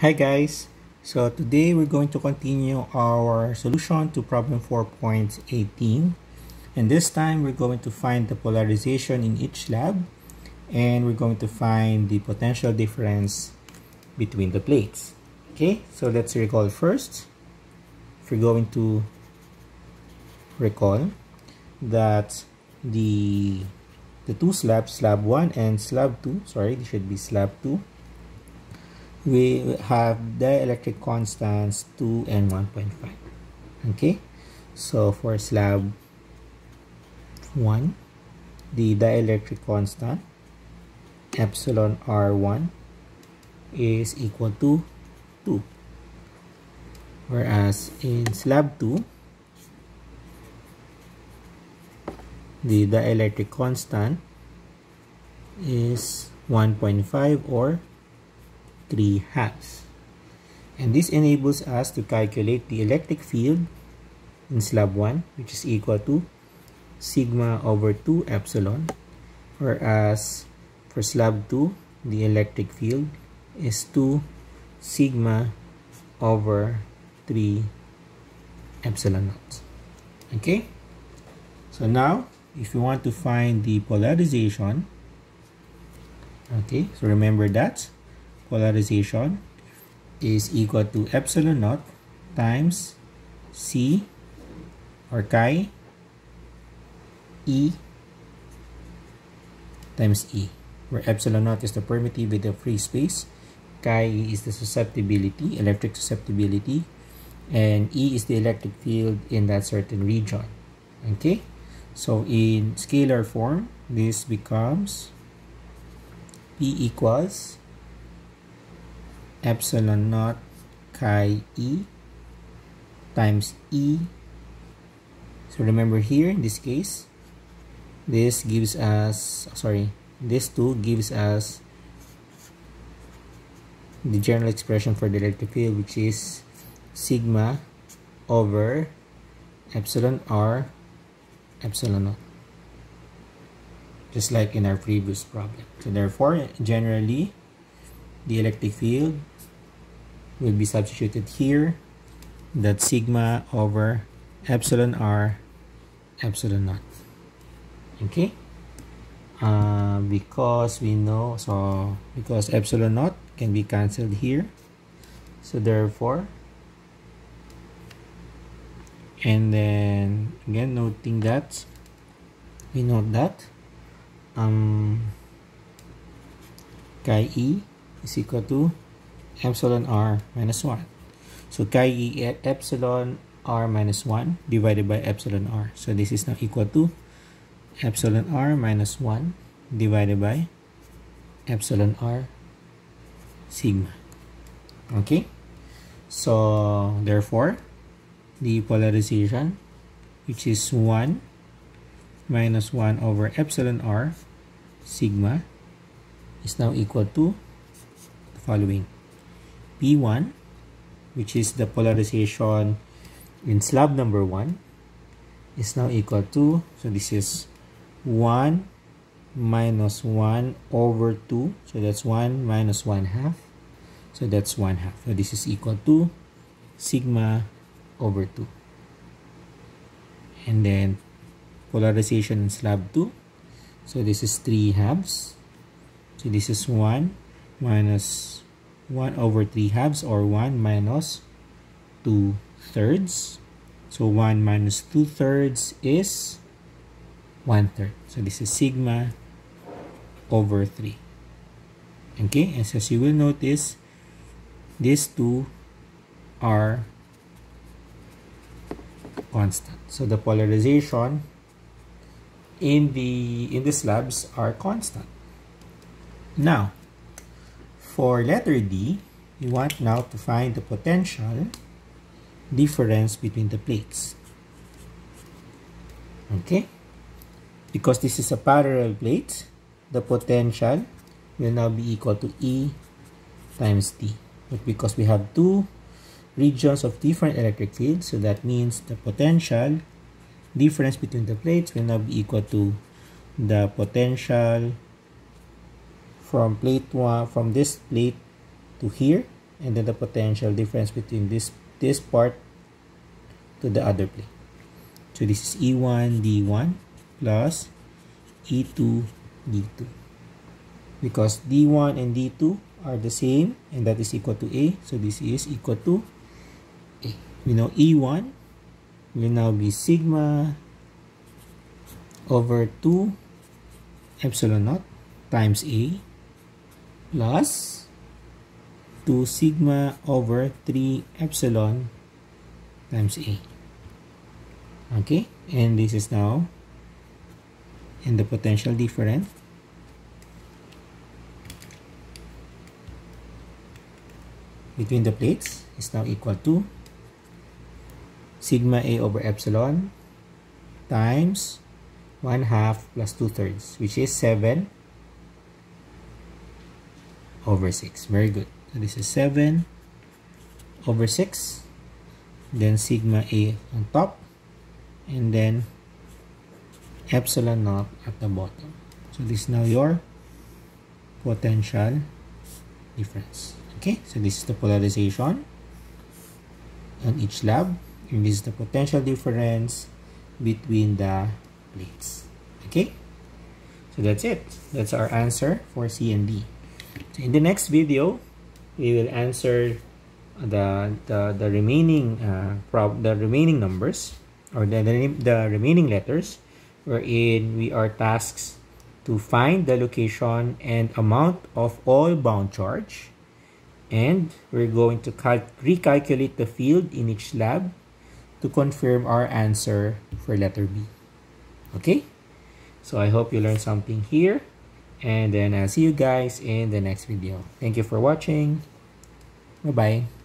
Hi guys, so today we're going to continue our solution to problem 4.18 and this time we're going to find the polarization in each slab and we're going to find the potential difference between the plates. Okay, so let's recall first. If we're going to recall that the the two slabs, slab 1 and slab 2, sorry, this should be slab 2 we have dielectric constants 2 and 1.5 okay? So for slab 1 the dielectric constant epsilon r1 is equal to 2 whereas in slab 2 the dielectric constant is 1.5 or 3 halves. And this enables us to calculate the electric field in slab 1 which is equal to sigma over 2 epsilon whereas for slab 2 the electric field is 2 sigma over 3 epsilon naught. Okay? So now if you want to find the polarization okay so remember that polarization is equal to epsilon naught times C or chi E times E where epsilon naught is the permittivity of free space chi is the susceptibility electric susceptibility and E is the electric field in that certain region. Okay? So in scalar form this becomes P equals epsilon naught chi e times e. So remember here in this case this gives us sorry this two gives us the general expression for the electric field which is sigma over epsilon r epsilon naught. Just like in our previous problem. So therefore generally the electric field will be substituted here. That sigma over epsilon r epsilon naught. Okay? Uh, because we know so because epsilon naught can be cancelled here. So therefore and then again noting that we note that um chi e is equal to epsilon r minus 1. So chi e epsilon r minus 1 divided by epsilon r. So this is now equal to epsilon r minus 1 divided by epsilon r sigma. Okay? So therefore, the polarization which is 1 minus 1 over epsilon r sigma is now equal to following. P1 which is the polarization in slab number 1 is now equal to so this is 1 minus 1 over 2 so that's 1 minus 1 half. So that's 1 half. So this is equal to sigma over 2 and then polarization in slab 2 so this is 3 halves. So this is 1 minus 1 over 3 halves or 1 minus 2 thirds. So 1 minus 2 thirds is 1 third. So this is sigma over 3. Okay, and as you will notice, these two are constant. So the polarization in the in the slabs are constant. Now, for letter D, we want now to find the potential difference between the plates. Okay? Because this is a parallel plate, the potential will now be equal to E times T. But because we have two regions of different electric fields, so that means the potential difference between the plates will now be equal to the potential from plate 1 from this plate to here and then the potential difference between this this part to the other plate So this is E1 D1 plus E2 D2. Because D1 and D2 are the same and that is equal to A. So this is equal to A. We know E1 will now be sigma over 2 epsilon naught times A plus 2 sigma over 3 epsilon times A. Okay, and this is now in the potential difference between the plates is now equal to sigma A over epsilon times 1 half plus 2 thirds, which is 7 over 6. Very good. So this is 7 over 6. Then sigma A on top. And then epsilon naught at the bottom. So this is now your potential difference. Okay, so this is the polarization on each lab. And this is the potential difference between the plates. Okay? So that's it. That's our answer for C and D. In the next video, we will answer the the, the remaining uh, prob the remaining numbers or the, the, the remaining letters wherein we are tasked to find the location and amount of all bound charge and we're going to recalculate the field in each slab to confirm our answer for letter B. Okay? So I hope you learned something here. And then I'll see you guys in the next video. Thank you for watching. Bye-bye.